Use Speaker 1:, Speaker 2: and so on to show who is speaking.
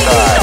Speaker 1: side.